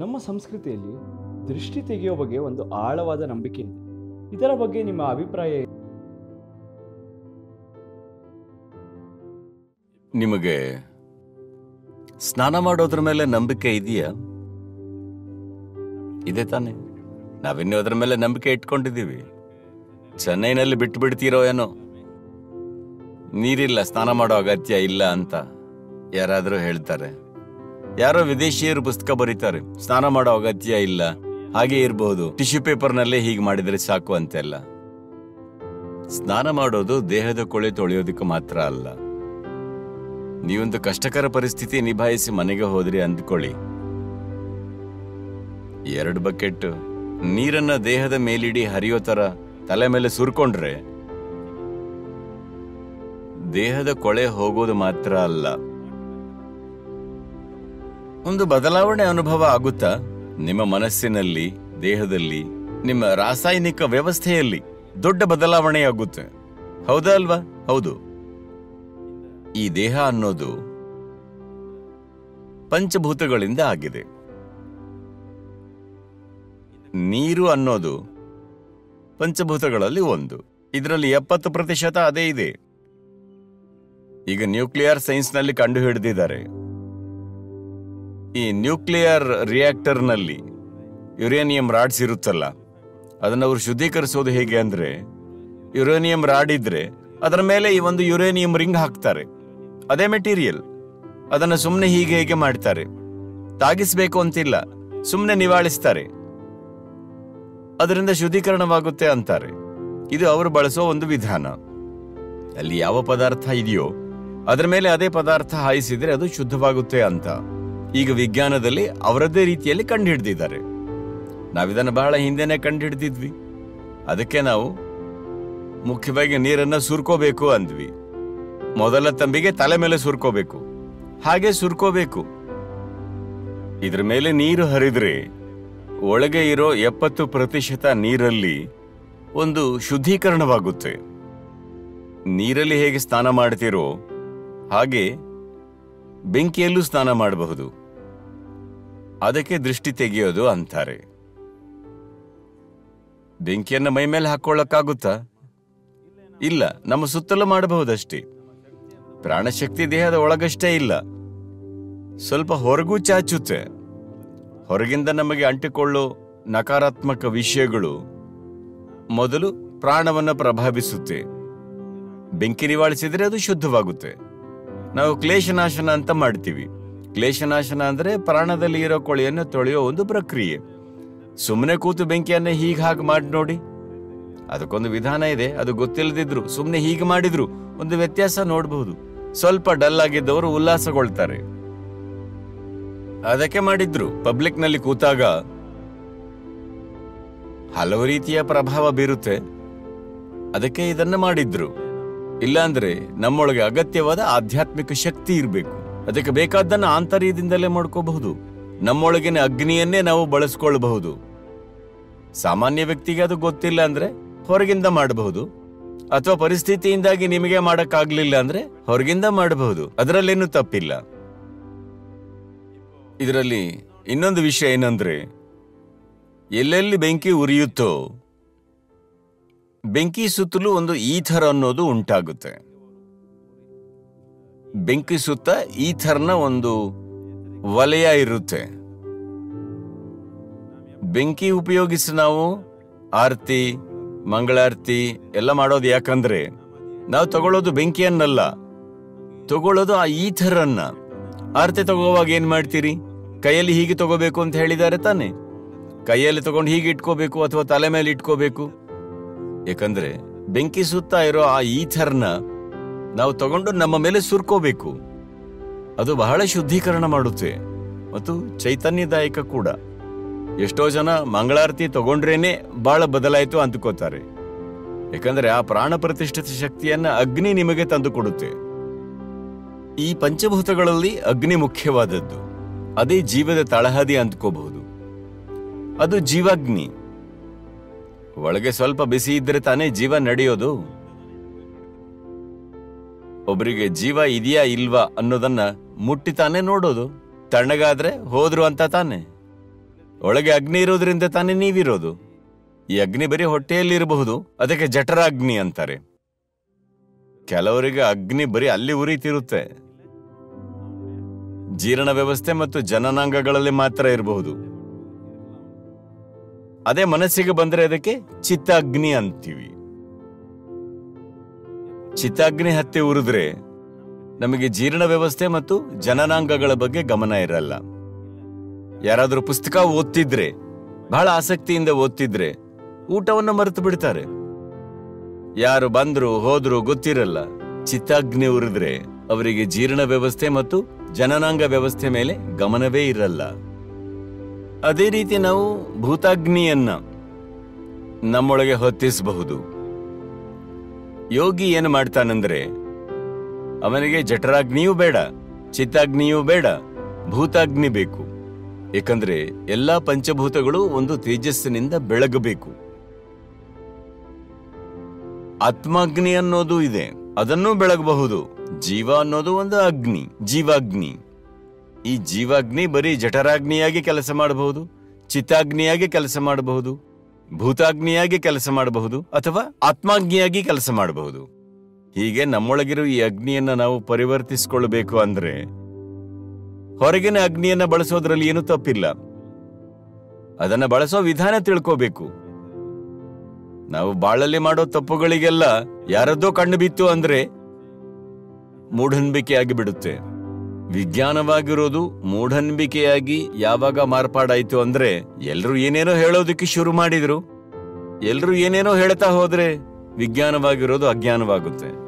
ನಮ್ಮ ಸಂಸ್ಕೃತಿಯಲ್ಲಿ ದೃಷ್ಟಿ ತೆಗೆಯೋ ಬಗ್ಗೆ ಒಂದು ಆಳವಾದ ನಂಬಿಕೆ ಇದೆ. ಇದರ ಬಗ್ಗೆ ನಿಮ್ಮ ಅಭಿಪ್ರಾಯ? ನಿಮಗೆ ಸ್ನಾನ ಮಾಡೋದ್ರ ಮೇಲೆ ನಂಬಿಕೆ ಇದೆಯಾ? ಇದೆ ತಾನೆ. ನಾವಿನ್ನೂ ಅದ್ರ ಮೇಲೆ ನಂಬಿಕೆ ಇಟ್ಕೊಂಡಿದ್ದೀವಿ. ಚೆನ್ನೈನಲ್ಲಿ ಬಿಟ್ಟು ಬಿಡ್ತೀರೋ ಏನೋ? ನೀರಿಲ್ಲ, ಸ್ನಾನ ಮಾಡೋ ಅಗತ್ಯ ಇಲ್ಲ ಅಂತ ಯಾರಾದರೂ ಹೇಳ್ತಾರೆ. ಯಾರೋ ವಿದೇಶಿಯರು ಪುಸ್ತಕ ಬರೀತಾರೆ. ಸ್ನಾನ ಮಾಡೋ ಅಗತ್ಯ ಇಲ್ಲ. ಹಾಗೆ ಇರಬಹುದು ಟಿಶ್ಯೂ ಪೇಪರ್ನಲ್ಲೇ ಹೀಗೆ ಮಾಡಿದ್ರೆ ಸಾಕು ಅಂತೆಲ್ಲ. ಸ್ನಾನ ಮಾಡೋದು ದೇಹದ ಕೊಳೆ ತೊಳೆಯೋದಕ್ಕೆ ಮಾತ್ರ ಅಲ್ಲ. ನೀವೊಂದು ಕಷ್ಟಕರ ಪರಿಸ್ಥಿತಿ ನಿಭಾಯಿಸಿ ಮನೆಗೆ ಹೋದ್ರಿ ಅಂದ್ಕೊಳ್ಳಿ. ಎರಡು ಬಕೆಟ್. ನೀರನ್ನ ದೇಹದ ಮೇಲಿಡಿ ಹರಿಯೋ ತರ ತಲೆ ಮೇಲೆ ಸುರ್ಕೊಂಡ್ರೆ ದೇಹದ ಕೊಳೆ ಹೋಗೋದು ಮಾತ್ರ ಅಲ್ಲ. ಒಂದು ಬದಲಾವಣೆ ಅನುಭವ ಆಗುತ್ತಾ? ನಿಮ್ಮ ಮನಸ್ಸಿನಲ್ಲಿ, ದೇಹದಲ್ಲಿ, ನಿಮ್ಮ ರಾಸಾಯನಿಕ ವ್ಯವಸ್ಥೆಯಲ್ಲಿ ದೊಡ್ಡ ಬದಲಾವಣೆ ಆಗುತ್ತೆ. ಹೌದಾ ಅಲ್ವಾ? ಹೌದು. ಈ ದೇಹ ಅನ್ನೋದು ಪಂಚಭೂತಗಳಿಂದ ಆಗಿದೆ. ನೀರು ಅನ್ನೋದು ಪಂಚಭೂತಗಳಲ್ಲಿ ಒಂದು. ಇದರಲ್ಲಿ ಎಪ್ಪತ್ತು ಪ್ರತಿಶತ ಅದೇ ಇದೆ. ಈಗ ನ್ಯೂಕ್ಲಿಯರ್ ಸೈನ್ಸ್ನಲ್ಲಿ ಕಂಡು ಹಿಡಿದಿದ್ದಾರೆ ಈ ನ್ಯೂಕ್ಲಿಯರ್ ರಿಯಾಕ್ಟರ್ನಲ್ಲಿ ಯುರೇನಿಯಂ ರಾಡ್ಸ್ ಇರುತ್ತಲ್ಲ, ಅದನ್ನು ಅವರು ಶುದ್ಧೀಕರಿಸೋದು ಹೇಗೆ ಅಂದ್ರೆ, ಯುರೇನಿಯಂ ರಾಡ್ ಇದ್ರೆ ಅದರ ಮೇಲೆ ಈ ಒಂದು ಯುರೇನಿಯಂ ರಿಂಗ್ ಹಾಕ್ತಾರೆ. ಅದೇ ಮೆಟೀರಿಯಲ್. ಅದನ್ನು ಸುಮ್ಮನೆ ಹೀಗೆ ಹೇಗೆ ಮಾಡ್ತಾರೆ. ತಾಗಿಸ್ಬೇಕು ಅಂತಿಲ್ಲ ಸುಮ್ಮನೆ ನಿವಾಳಿಸ್ತಾರೆ. ಅದರಿಂದ ಶುದ್ಧೀಕರಣವಾಗುತ್ತೆ ಅಂತಾರೆ. ಇದು ಅವರು ಬಳಸೋ ಒಂದು ವಿಧಾನ. ಅಲ್ಲಿ ಯಾವ ಪದಾರ್ಥ ಇದೆಯೋ, ಅದರ ಮೇಲೆ ಅದೇ ಪದಾರ್ಥ ಹಾಯಿಸಿದ್ರೆ ಅದು ಶುದ್ಧವಾಗುತ್ತೆ ಅಂತ. ಈಗ ವಿಜ್ಞಾನದಲ್ಲಿ ಅವರದ್ದೇ ರೀತಿಯಲ್ಲಿ ಕಂಡುಹಿಡ್ದಿದ್ದಾರೆ. ನಾವಿದನ್ನು ಬಹಳ ಹಿಂದೆನೆ ಕಂಡುಹಿಡ್ದಿದ್ವಿ. ಅದಕ್ಕೆ ನಾವು ಮುಖ್ಯವಾಗಿ ನೀರನ್ನ ಸುರ್ಕೋಬೇಕು ಅಂದ್ವಿ. ಮೊದಲ ತಂಬಿಗೆ ತಲೆ ಮೇಲೆ ಸುರ್ಕೋಬೇಕು. ಹಾಗೆ ಸುರ್ಕೋಬೇಕು. ಇದ್ರ ಮೇಲೆ ನೀರು ಹರಿದ್ರೆ ಒಳಗೆ ಇರೋ ಎಪ್ಪತ್ತು ಪ್ರತಿಶತ ನೀರಲ್ಲಿ ಒಂದು ಶುದ್ಧೀಕರಣವಾಗುತ್ತೆ. ನೀರಲ್ಲಿ ಹೇಗೆ ಸ್ನಾನ ಮಾಡ್ತಿರೋ ಹಾಗೆ ಬೆಂಕಿಯಲ್ಲೂ ಸ್ನಾನ ಮಾಡಬಹುದು. ಅದಕ್ಕೆ ದೃಷ್ಟಿ ತೆಗೆಯೋದು ಅಂತಾರೆ. ಬೆಂಕಿಯನ್ನ ಮೈ ಮೇಲೆ ಹಾಕೊಳ್ಳಕ್ಕಾಗುತ್ತಾ? ಇಲ್ಲ, ನಮ್ಮ ಸುತ್ತಲೂ ಮಾಡಬಹುದಷ್ಟೇ. ಪ್ರಾಣಶಕ್ತಿ ದೇಹದ ಒಳಗಷ್ಟೇ ಇಲ್ಲ. ಸ್ವಲ್ಪ ಹೊರಗೂ ಚಾಚುತ್ತೆ. ಹೊರಗಿಂದ ನಮಗೆ ಅಂಟಿಕೊಳ್ಳೋ ನಕಾರಾತ್ಮಕ ವಿಷಯಗಳು ಮೊದಲು ಪ್ರಾಣವನ್ನು ಪ್ರಭಾವಿಸುತ್ತೆ. ಬೆಂಕಿ ನಿವಾಳಿಸಿದರೆ ಅದು ಶುದ್ಧವಾಗುತ್ತೆ. ನಾವು ಕ್ಲೇಶನಾಶನ ಅಂತ ಮಾಡ್ತೀವಿ. ಕ್ಲೇಶನಾಶನ ಅಂದ್ರೆ ಪ್ರಾಣದಲ್ಲಿ ಇರೋ ಕೊಳೆಯನ್ನು ತೊಳೆಯೋ ಒಂದು ಪ್ರಕ್ರಿಯೆ. ಸುಮ್ಮನೆ ಕೂತು ಬೆಂಕಿಯನ್ನ ಹೀಗೆ ಹಾಗೆ ಮಾಡಿ ನೋಡಿ. ಅದಕ್ಕೊಂದು ವಿಧಾನ ಇದೆ, ಅದು ಗೊತ್ತಿಲ್ಲದಿದ್ರು ಸುಮ್ಮನೆ ಹೀಗೆ ಮಾಡಿದ್ರು ಒಂದು ವ್ಯತ್ಯಾಸ ನೋಡಬಹುದು. ಸ್ವಲ್ಪ ಡಲ್ ಆಗಿದ್ದವರು ಉಲ್ಲಾಸಗೊಳ್ತಾರೆ. ಅದಕ್ಕೆ ಮಾಡಿದ್ರು, ಪಬ್ಲಿಕ್ನಲ್ಲಿ ಕೂತಾಗ. ಹಲವು ರೀತಿಯ ಪ್ರಭಾವ ಬೀರುತ್ತೆ. ಅದಕ್ಕೆ ಇದನ್ನ ಮಾಡಿದ್ರು. ಇಲ್ಲಾಂದ್ರೆ ನಮ್ಮೊಳಗೆ ಅಗತ್ಯವಾದ ಆಧ್ಯಾತ್ಮಿಕ ಶಕ್ತಿ ಇರಬೇಕು. ಅದಕ್ಕೆ ಬೇಕಾದ್ದನ್ನು ಆಂತರ್ಯದಿಂದಲೇ ಮಾಡ್ಕೋಬಹುದು. ನಮ್ಮೊಳಗಿನ ಅಗ್ನಿಯನ್ನೇ ನಾವು ಬಳಸ್ಕೊಳ್ಬಹುದು. ಸಾಮಾನ್ಯ ವ್ಯಕ್ತಿಗೆ ಅದು ಗೊತ್ತಿಲ್ಲ ಅಂದ್ರೆ ಹೊರಗಿಂದ ಮಾಡಬಹುದು. ಅಥವಾ ಪರಿಸ್ಥಿತಿಯಿಂದಾಗಿ ನಿಮಗೆ ಮಾಡಕ್ಕಾಗ್ಲಿಲ್ಲ ಅಂದ್ರೆ ಹೊರಗಿಂದ ಮಾಡಬಹುದು. ಅದರಲ್ಲೇನು ತಪ್ಪಿಲ್ಲ. ಇದರಲ್ಲಿ ಇನ್ನೊಂದು ವಿಷಯ ಏನಂದ್ರೆ, ಎಲ್ಲೆಲ್ಲಿ ಬೆಂಕಿ ಉರಿಯುತ್ತೋ, ಬೆಂಕಿ ಸುತ್ತಲೂ ಒಂದು ಈಥರ್ ಅನ್ನೋದು ಉಂಟಾಗುತ್ತೆ. ಬೆಂಕಿ ಸುತ್ತ ಥರನ ಒಂದು ವಲಯ ಇರುತ್ತೆ. ಬೆಂಕಿ ಉಪಯೋಗಿಸಿ ನಾವು ಆರತಿ, ಮಂಗಳಾರತಿ ಎಲ್ಲ ಮಾಡೋದು ಯಾಕಂದ್ರೆ ನಾವು ತಗೊಳ್ಳೋದು ಬೆಂಕಿಯನ್ನಲ್ಲ. ತಗೊಳ್ಳೋದು ಆ ಈ ಥರನ್ನ ಆರತಿ ತಗೋವಾಗ ಏನ್ ಮಾಡ್ತೀರಿ? ಕೈಯಲ್ಲಿ ಹೀಗೆ ತಗೋಬೇಕು ಅಂತ ಹೇಳಿದ್ದಾರೆ ತಾನೆ. ಕೈಯಲ್ಲಿ ತಗೊಂಡು ಹೀಗೆ ಇಟ್ಕೋಬೇಕು ಅಥವಾ ತಲೆ ಮೇಲೆ ಇಟ್ಕೋಬೇಕು. ಯಾಕಂದ್ರೆ ಬೆಂಕಿ ಸುತ್ತ ಇರೋ ಆ ಈಥರ್ನ ನಾವು ತಗೊಂಡು ನಮ್ಮ ಮೇಲೆ ಸುರ್ಕೋಬೇಕು. ಅದು ಬಹಳ ಶುದ್ಧೀಕರಣ ಮಾಡುತ್ತೆ ಮತ್ತು ಚೈತನ್ಯದಾಯಕ ಕೂಡ. ಎಷ್ಟೋ ಜನ ಮಂಗಳಾರತಿ ತಗೊಂಡ್ರೇನೆ ಬಹಳ ಬದಲಾಯಿತು ಅಂದ್ಕೋತಾರೆ ಯಾಕಂದ್ರೆ ಆ ಪ್ರಾಣ ಪ್ರತಿಷ್ಠಿತ ಶಕ್ತಿಯನ್ನ ಅಗ್ನಿ ನಿಮಗೆ ತಂದು ಕೊಡುತ್ತೆ. ಈ ಪಂಚಭೂತಗಳಲ್ಲಿ ಅಗ್ನಿ ಮುಖ್ಯವಾದದ್ದು. ಅದೇ ಜೀವದ ತಳಹದಿ ಅಂದ್ಕೋಬಹುದು ಅದು ಜೀವಾಗ್ನಿ. ಒಳಗೆ ಸ್ವಲ್ಪ ಬಿಸಿ ಇದ್ರೆ ತಾನೇ ಜೀವ ನಡೆಯೋದು. ಒಬ್ಬರಿಗೆ ಜೀವ ಇದೆಯಾ ಇಲ್ವಾ ಅನ್ನೋದನ್ನ ಮುಟ್ಟಿ ತಾನೇ ನೋಡೋದು. ತಣ್ಣಗಾದ್ರೆ ಹೋದ್ರು ಅಂತ ತಾನೆ. ಒಳಗೆ ಅಗ್ನಿ ಇರೋದ್ರಿಂದ ತಾನೇ ನೀವಿರೋದು. ಈ ಅಗ್ನಿ ಬರೀ ಹೊಟ್ಟೆಯಲ್ಲಿ ಇರಬಹುದು ಅದಕ್ಕೆ ಜಠರ ಅಗ್ನಿ ಅಂತಾರೆ. ಕೆಲವರಿಗೆ ಅಗ್ನಿ ಬರೀ ಅಲ್ಲಿ ಉರಿತಿರುತ್ತೆ. ಜೀರ್ಣ ವ್ಯವಸ್ಥೆ ಮತ್ತು ಜನನಾಂಗಗಳಲ್ಲಿ ಮಾತ್ರ ಇರಬಹುದು. ಅದೇ ಮನಸ್ಸಿಗೆ ಬಂದರೆ ಅದಕ್ಕೆ ಚಿತ್ತ ಅಗ್ನಿ ಅಂತೀವಿ. ಚಿತ್ತಾಗ್ನಿ ಹತ್ತಿ ಉರಿದ್ರೆ ನಮಗೆ ಜೀರ್ಣ ವ್ಯವಸ್ಥೆ ಮತ್ತು ಜನನಾಂಗಗಳ ಬಗ್ಗೆ ಗಮನ ಇರಲ್ಲ. ಯಾರಾದರೂ ಪುಸ್ತಕ ಓದ್ತಿದ್ರೆ, ಬಹಳ ಆಸಕ್ತಿಯಿಂದ ಓದ್ತಿದ್ರೆ ಊಟವನ್ನು ಮರೆತು ಬಿಡ್ತಾರೆ. ಯಾರು ಬಂದ್ರು ಹೋದ್ರು ಗೊತ್ತಿರಲ್ಲ, ಚಿತ್ತಾಗ್ನಿ ಉರಿದ್ರೆ ಅವರಿಗೆ ಜೀರ್ಣ ವ್ಯವಸ್ಥೆ ಮತ್ತು ಜನನಾಂಗ ವ್ಯವಸ್ಥೆ ಮೇಲೆ ಗಮನವೇ ಇರಲ್ಲ. ಅದೇ ರೀತಿ ನಾವು ಭೂತಾಗ್ನಿಯನ್ನ ನಮ್ಮೊಳಗೆ ಹೊತ್ತಿಸಬಹುದು. ಯೋಗಿ ಏನು ಮಾಡ್ತಾನಂದ್ರೆ, ಅವನಿಗೆ ಜಠರಾಗ್ನಿಯೂ ಬೇಡ, ಚಿತ್ತಾಗ್ನಿಯೂ ಬೇಡ, ಭೂತಾಗ್ನಿ ಬೇಕು. ಏಕೆಂದ್ರೆ ಎಲ್ಲಾ ಪಂಚಭೂತಗಳು ಒಂದು ತೇಜಸ್ಸಿನಿಂದ ಬೆಳಗಬೇಕು. ಆತ್ಮಾಗ್ನಿ ಅನ್ನೋದು ಇದೆ, ಅದನ್ನು ಬೆಳಗಬಹುದು. ಜೀವ ಅನ್ನೋದು ಒಂದು ಅಗ್ನಿ, ಜೀವಾಗ್ನಿ. ಈ ಜೀವಾಗ್ನಿ ಬರೀ ಜಠರಾಗ್ನಿಯಾಗಿ ಕೆಲಸ ಮಾಡಬಹುದು, ಚಿತ್ತಾಗ್ನಿಯಾಗಿ ಕೆಲಸ ಮಾಡಬಹುದು. ಭೂತಾಗ್ನಿಯಾಗಿ ಕೆಲಸ ಮಾಡಬಹುದು ಅಥವಾ ಆತ್ಮಾಗ್ನಿಯಾಗಿ ಕೆಲಸ ಮಾಡಬಹುದು. ಹೀಗೆ ನಮ್ಮೊಳಗಿರೋ ಈ ಅಗ್ನಿಯನ್ನ ನಾವು ಪರಿವರ್ತಿಸಿಕೊಳ್ಳಬೇಕು ಅಂದ್ರೆ ಹೊರಗಿನ ಅಗ್ನಿಯನ್ನ ಬಳಸೋದ್ರಲ್ಲಿ ಏನು ತಪ್ಪಿಲ್ಲ. ಅದನ್ನ ಬಳಸೋ ವಿಧಾನ ತಿಳ್ಕೋಬೇಕು. ನಾವು ಬಾಳಲ್ಲಿ ಮಾಡೋ ತಪ್ಪುಗಳಿಗೆಲ್ಲ ಯಾರದ್ದೋ ಕಣ್ಣು ಬಿತ್ತು ಅಂದ್ರೆ ಮೂಢನಂಬಿಕೆಯಾಗಿ ಬಿಡುತ್ತೆ ವಿಜ್ಞಾನವಾಗಿರೋದು ಮೂಢನಂಬಿಕೆಯಾಗಿ ಯಾವಾಗ ಮಾರ್ಪಾಡಾಯ್ತು ಅಂದ್ರೆ ಎಲ್ರು ಏನೇನೋ ಹೇಳೋದಕ್ಕೆ ಶುರು ಮಾಡಿದ್ರು. ಎಲ್ರು ಏನೇನೋ ಹೇಳ್ತಾ ಹೋದ್ರೆ ವಿಜ್ಞಾನವಾಗಿರೋದು ಅಜ್ಞಾನವಾಗುತ್ತೆ.